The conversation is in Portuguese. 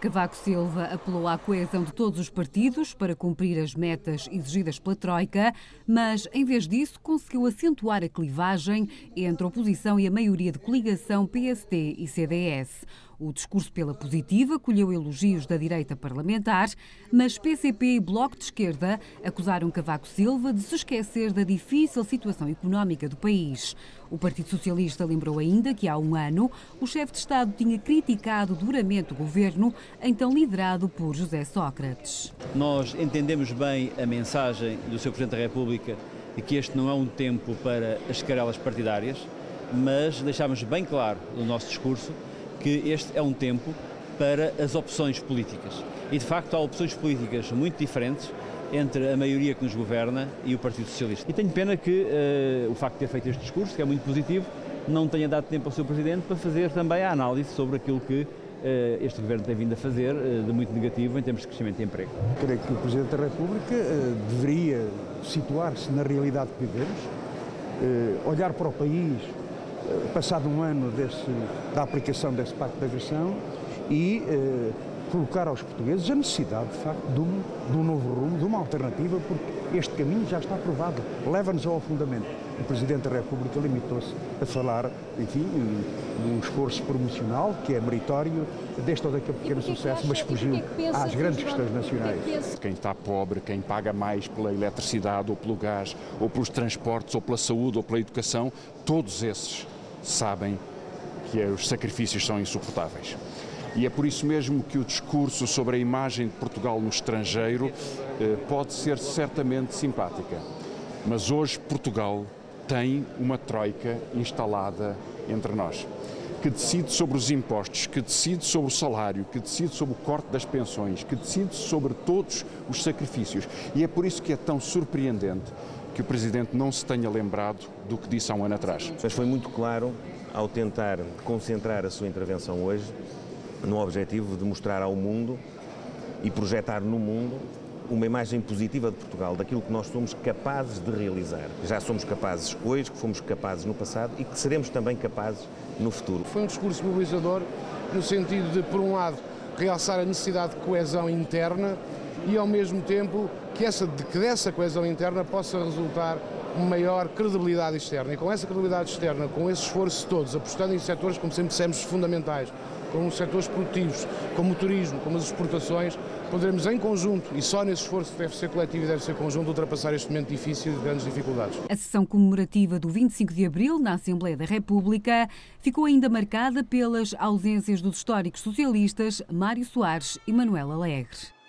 Cavaco Silva apelou à coesão de todos os partidos para cumprir as metas exigidas pela Troika, mas, em vez disso, conseguiu acentuar a clivagem entre a oposição e a maioria de coligação PST e CDS. O discurso pela positiva colheu elogios da direita parlamentar, mas PCP e Bloco de Esquerda acusaram Cavaco Silva de se esquecer da difícil situação económica do país. O Partido Socialista lembrou ainda que há um ano o chefe de Estado tinha criticado duramente o governo, então liderado por José Sócrates. Nós entendemos bem a mensagem do Sr. Presidente da República de que este não é um tempo para as carelas partidárias, mas deixámos bem claro no nosso discurso que este é um tempo para as opções políticas. E de facto há opções políticas muito diferentes entre a maioria que nos governa e o Partido Socialista. E tenho pena que uh, o facto de ter feito este discurso, que é muito positivo, não tenha dado tempo ao Sr. Presidente para fazer também a análise sobre aquilo que uh, este Governo tem vindo a fazer uh, de muito negativo em termos de crescimento e emprego. Creio que o Presidente da República deveria situar-se na realidade que vivemos, olhar para o país passado um ano desse, da aplicação desse Pacto de Agressão e eh, colocar aos portugueses a necessidade, de facto, de um, de um novo rumo, de uma alternativa, porque este caminho já está aprovado, leva-nos ao afundamento. O Presidente da República limitou-se a falar, enfim, de um esforço promocional que é meritório deste ou daquele pequeno sucesso, mas fugiu às grandes questões nacionais. Quem está pobre, quem paga mais pela eletricidade ou pelo gás, ou pelos transportes, ou pela saúde, ou pela educação, todos esses sabem que os sacrifícios são insuportáveis. E é por isso mesmo que o discurso sobre a imagem de Portugal no estrangeiro eh, pode ser certamente simpática. Mas hoje Portugal tem uma troika instalada entre nós, que decide sobre os impostos, que decide sobre o salário, que decide sobre o corte das pensões, que decide sobre todos os sacrifícios. E é por isso que é tão surpreendente que o Presidente não se tenha lembrado do que disse há um ano atrás. Mas foi muito claro ao tentar concentrar a sua intervenção hoje no objetivo de mostrar ao mundo e projetar no mundo uma imagem positiva de Portugal, daquilo que nós somos capazes de realizar. Já somos capazes hoje, que fomos capazes no passado e que seremos também capazes no futuro. Foi um discurso mobilizador no sentido de, por um lado, realçar a necessidade de coesão interna e, ao mesmo tempo, que, essa, que dessa coesão interna possa resultar maior credibilidade externa. E com essa credibilidade externa, com esse esforço todos, apostando em setores, como sempre dissemos, fundamentais, como setores produtivos, como o turismo, como as exportações, poderemos em conjunto, e só nesse esforço deve ser coletivo e deve ser conjunto, ultrapassar este momento difícil e de grandes dificuldades. A sessão comemorativa do 25 de Abril na Assembleia da República ficou ainda marcada pelas ausências dos históricos socialistas Mário Soares e Manuel Alegre.